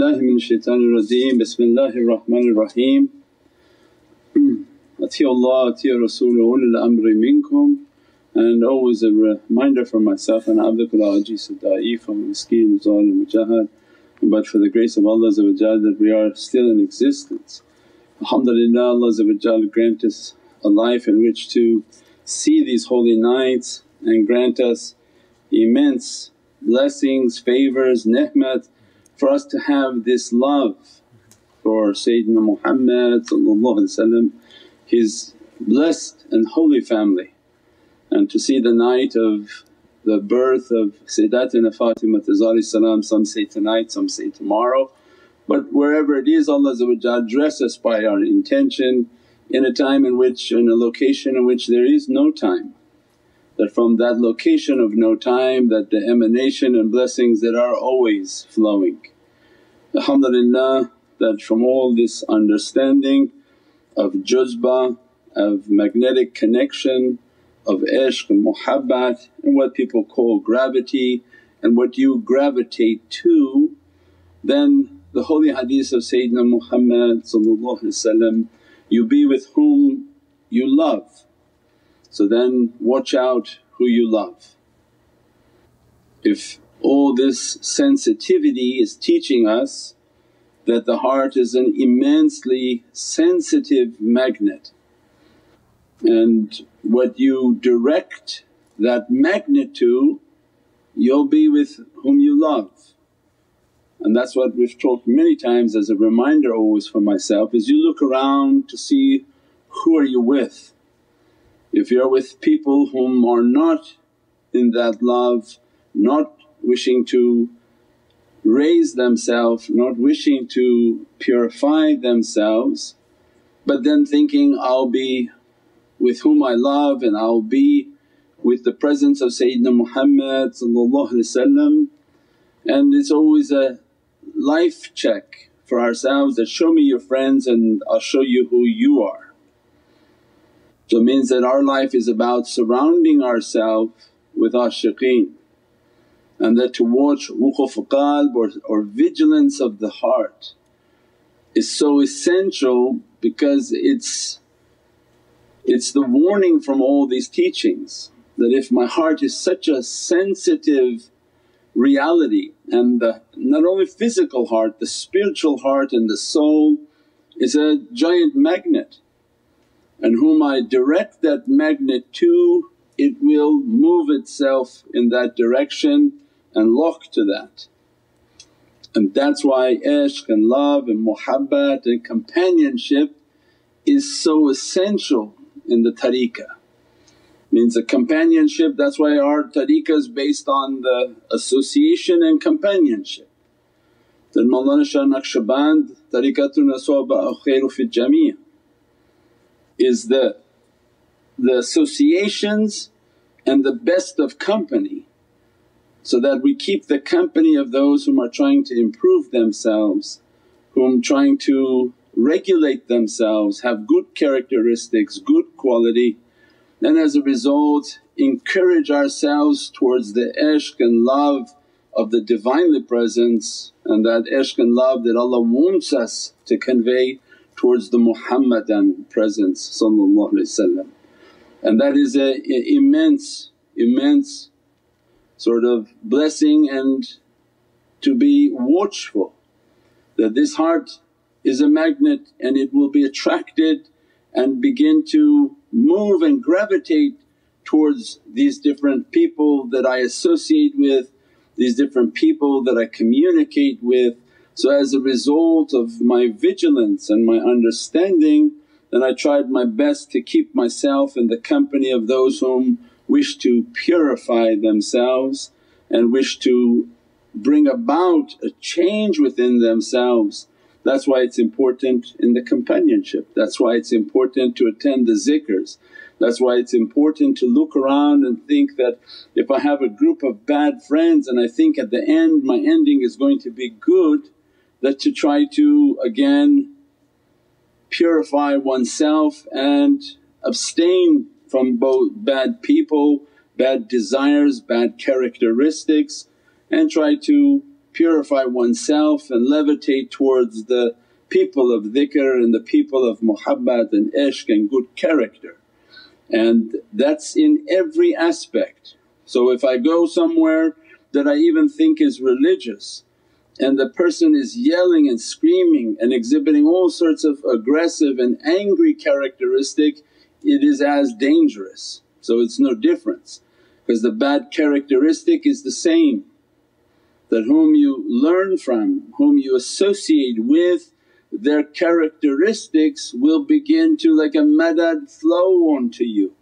billahi min shaitanir rajeem, bismillahir rahmanir raheem. Ati Allah, ati Rasul, ulul amri minkum and always a reminder for myself and abdukul ajis da'if wa miskeen zalim mujahad but for the grace of Allah that we are still in existence. Alhamdulillah Allah grant us a life in which to see these holy nights and grant us immense blessings, favours, ni'mat for us to have this love for Sayyidina Muhammad his blessed and holy family and to see the night of the birth of Sayyidatina Fatimah salam, some say tonight, some say tomorrow. But wherever it is Allah dress us by our intention in a time in which, in a location in which there is no time. That from that location of no time that the emanation and blessings that are always flowing. Alhamdulillah that from all this understanding of juzba, of magnetic connection, of ishq and muhabbat and what people call gravity and what you gravitate to, then the holy hadith of Sayyidina Muhammad you be with whom you love. So then watch out who you love. If all this sensitivity is teaching us that the heart is an immensely sensitive magnet and what you direct that magnet to you'll be with whom you love. And that's what we've talked many times as a reminder always for myself is you look around to see who are you with. If you're with people whom are not in that love, not wishing to raise themselves, not wishing to purify themselves but then thinking, I'll be with whom I love and I'll be with the presence of Sayyidina Muhammad and it's always a life check for ourselves that, show me your friends and I'll show you who you are. So it means that our life is about surrounding ourselves with ashiqeen and that to watch wuquf qalb or, or vigilance of the heart is so essential because it's it's the warning from all these teachings that if my heart is such a sensitive reality and the not only physical heart, the spiritual heart and the soul is a giant magnet and whom I direct that magnet to it will move itself in that direction and lock to that. And that's why ishq and love and muhabbat and companionship is so essential in the tariqah. Means a companionship that's why our tariqah is based on the association and companionship. That Mawlana Shah Naqshband tariqatun aswaba khairu fi jamia is the, the associations and the best of company so that we keep the company of those whom are trying to improve themselves, whom trying to regulate themselves, have good characteristics, good quality and as a result encourage ourselves towards the ishq and love of the Divinely Presence and that ishq and love that Allah wants us to convey towards the Muhammadan presence and that is a, a immense, immense sort of blessing and to be watchful that this heart is a magnet and it will be attracted and begin to move and gravitate towards these different people that I associate with, these different people that I communicate with. So as a result of my vigilance and my understanding then I tried my best to keep myself in the company of those whom wish to purify themselves and wish to bring about a change within themselves that's why it's important in the companionship, that's why it's important to attend the zikrs. That's why it's important to look around and think that if I have a group of bad friends and I think at the end my ending is going to be good that to try to again purify oneself and abstain from both bad people, bad desires, bad characteristics and try to purify oneself and levitate towards the people of dhikr and the people of muhabbat and ishq and good character. And that's in every aspect. So if I go somewhere that I even think is religious and the person is yelling and screaming and exhibiting all sorts of aggressive and angry characteristic, it is as dangerous. So it's no difference because the bad characteristic is the same that whom you learn from, whom you associate with their characteristics will begin to like a madad flow onto you.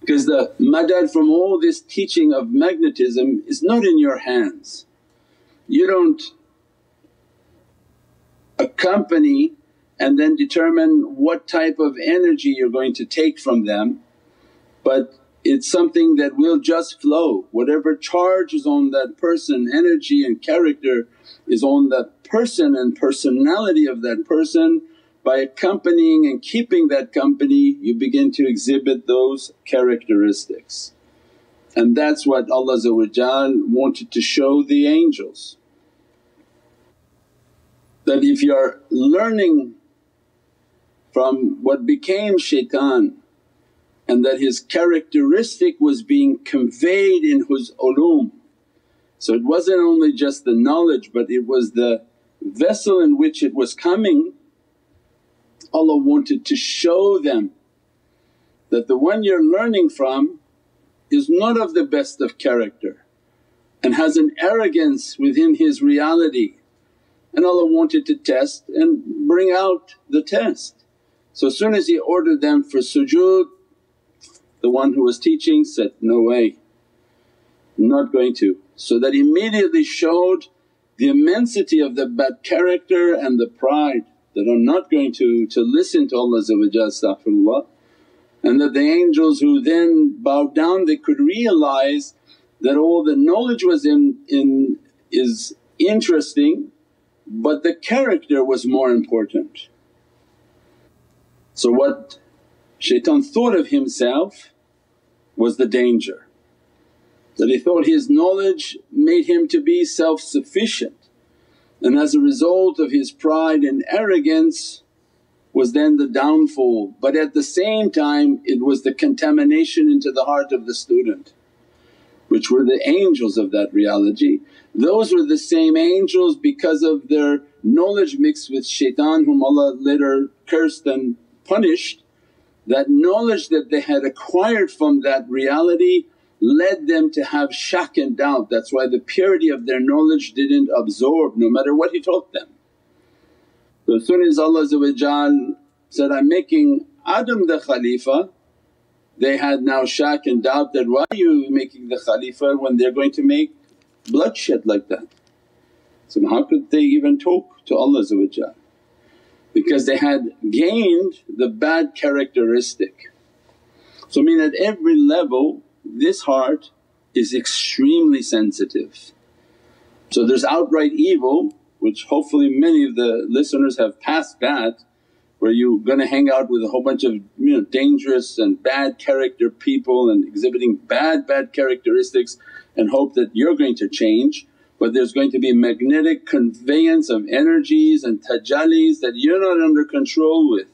Because the madad from all this teaching of magnetism is not in your hands. You don't accompany and then determine what type of energy you're going to take from them but it's something that will just flow. Whatever charge is on that person, energy and character is on that person and personality of that person by accompanying and keeping that company you begin to exhibit those characteristics. And that's what Allah wanted to show the angels. That if you're learning from what became shaitan and that his characteristic was being conveyed in his ulum. So it wasn't only just the knowledge but it was the vessel in which it was coming. Allah wanted to show them that the one you're learning from is not of the best of character and has an arrogance within his reality and Allah wanted to test and bring out the test. So as soon as He ordered them for sujood the one who was teaching said, no way, not going to. So that immediately showed the immensity of the bad character and the pride that I'm not going to, to listen to Allah. And that the angels who then bowed down they could realize that all the knowledge was in, in is interesting but the character was more important. So what Shaitan thought of himself was the danger. That he thought his knowledge made him to be self-sufficient and as a result of his pride and arrogance was then the downfall but at the same time it was the contamination into the heart of the student which were the angels of that reality. Those were the same angels because of their knowledge mixed with shaitan whom Allah later cursed and punished that knowledge that they had acquired from that reality led them to have shak and doubt. That's why the purity of their knowledge didn't absorb no matter what He taught them. So as soon as Allah said, I'm making Adam the Khalifa, they had now shak and doubt that, why are you making the Khalifa when they're going to make bloodshed like that? So how could they even talk to Allah because they had gained the bad characteristic. So I mean at every level this heart is extremely sensitive. So there's outright evil which hopefully many of the listeners have passed that where you're gonna hang out with a whole bunch of you know dangerous and bad character people and exhibiting bad bad characteristics and hope that you're going to change but there's going to be magnetic conveyance of energies and tajallis that you're not under control with.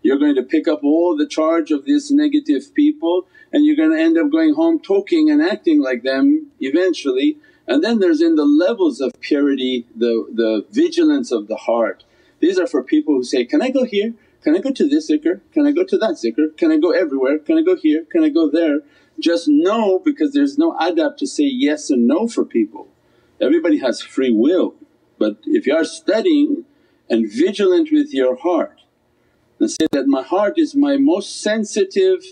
You're going to pick up all the charge of these negative people and you're going to end up going home talking and acting like them eventually. And then there's in the levels of purity the, the vigilance of the heart. These are for people who say, can I go here? Can I go to this zikr? Can I go to that zikr? Can I go everywhere? Can I go here? Can I go there? Just no because there's no adab to say yes and no for people. Everybody has free will but if you are studying and vigilant with your heart and say that, my heart is my most sensitive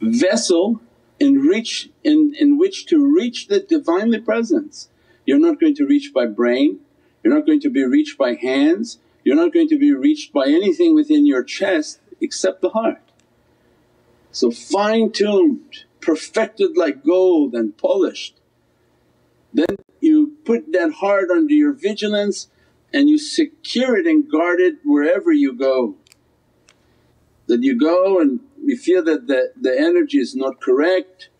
vessel in, reach, in, in which to reach the Divinely Presence. You're not going to reach by brain, you're not going to be reached by hands, you're not going to be reached by anything within your chest except the heart. So fine tuned perfected like gold and polished. Then you put that heart under your vigilance and you secure it and guard it wherever you go. That you go and you feel that the, the energy is not correct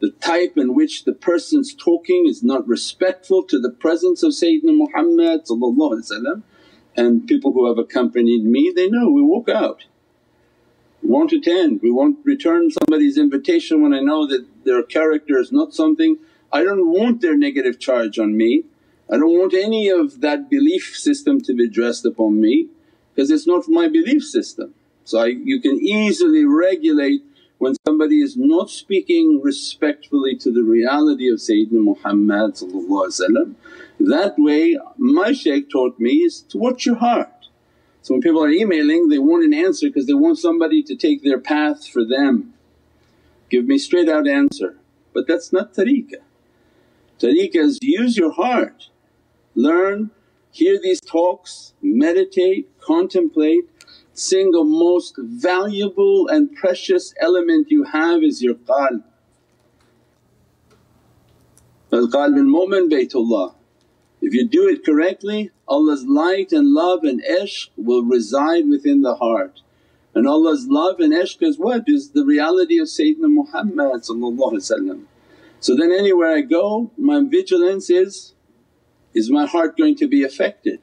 the type in which the person's talking is not respectful to the presence of Sayyidina Muhammad and people who have accompanied me they know we walk out. We won't attend, we won't return somebody's invitation when I know that their character is not something I don't want their negative charge on me. I don't want any of that belief system to be dressed upon me because it's not my belief system. So I, you can easily regulate when somebody is not speaking respectfully to the reality of Sayyidina Muhammad that way my shaykh taught me is to watch your heart. So when people are emailing they want an answer because they want somebody to take their path for them. Give me straight out answer but that's not tariqah. Tariqah is use your heart, learn, hear these talks, meditate, contemplate. Single most valuable and precious element you have is your qalb. Fal-qalb al-mu'min baytullah. If you do it correctly Allah's light and love and ishq will reside within the heart. And Allah's love and ishq is what? Is the reality of Sayyidina Muhammad So then anywhere I go my vigilance is, is my heart going to be affected?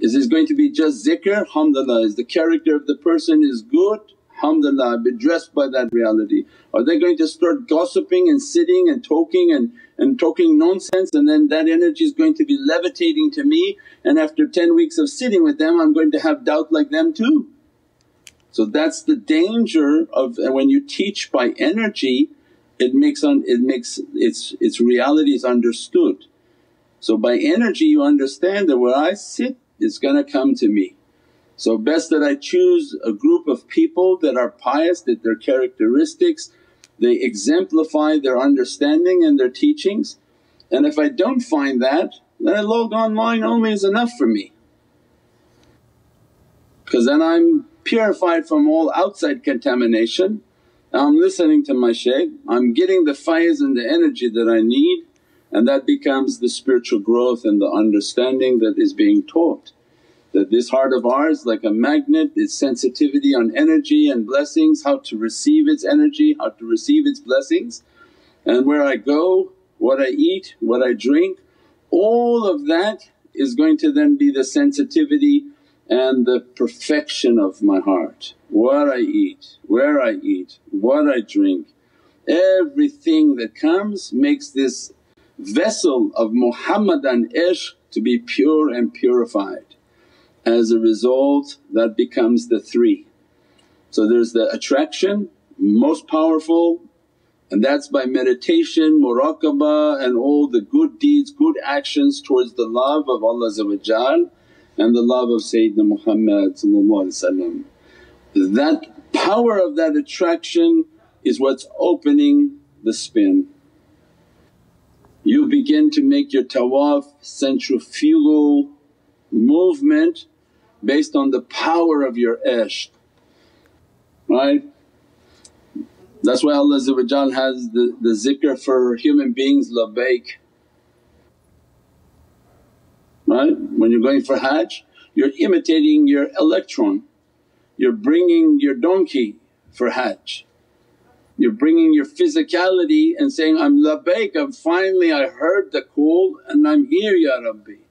Is this going to be just zikr? Alhamdulillah. Is the character of the person is good? Alhamdulillah, be dressed by that reality. Are they going to start gossiping and sitting and talking and, and talking nonsense and then that energy is going to be levitating to me and after 10 weeks of sitting with them I'm going to have doubt like them too. So that's the danger of when you teach by energy it makes on it makes its its reality is understood. So by energy you understand that where I sit is gonna come to me. So best that I choose a group of people that are pious, that their characteristics they exemplify their understanding and their teachings. And if I don't find that then I log online only is enough for me because then I'm purified from all outside contamination. I'm listening to my shaykh, I'm getting the faiz and the energy that I need and that becomes the spiritual growth and the understanding that is being taught. That this heart of ours like a magnet, its sensitivity on energy and blessings, how to receive its energy, how to receive its blessings. And where I go, what I eat, what I drink, all of that is going to then be the sensitivity and the perfection of my heart. What I eat, where I eat, what I drink, everything that comes makes this vessel of Muhammadan ishq to be pure and purified. As a result that becomes the three. So there's the attraction most powerful and that's by meditation, muraqabah and all the good deeds, good actions towards the love of Allah and the love of Sayyidina Muhammad That power of that attraction is what's opening the spin you begin to make your tawaf centrifugal movement based on the power of your ishq, right? That's why Allah has the, the zikr for human beings, labbaik. Right? When you're going for hajj you're imitating your electron, you're bringing your donkey for hajj. You're bringing your physicality and saying, I'm labbaik, I'm finally I heard the call and I'm here Ya Rabbi.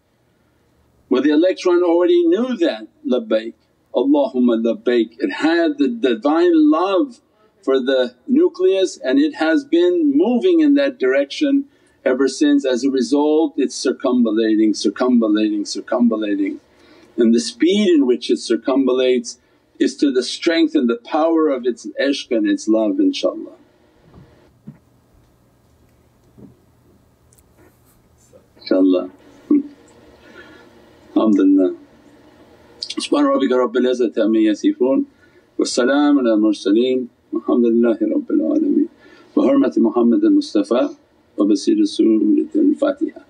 Well the electron already knew that labbaik, Allahumma labbaik. It had the divine love for the nucleus and it has been moving in that direction ever since. As a result it's circumambulating, circumambulating, circumambulating. And the speed in which it circumambulates is to the strength and the power of its ishq and its love inshaAllah. InshaAllah. الحمد لله. سبحان ربك رب العزة عما يصفون والسلام على المرسلين والحمد لله رب العالمين. بحرمة محمد المصطفى وبسير سورة الفاتحة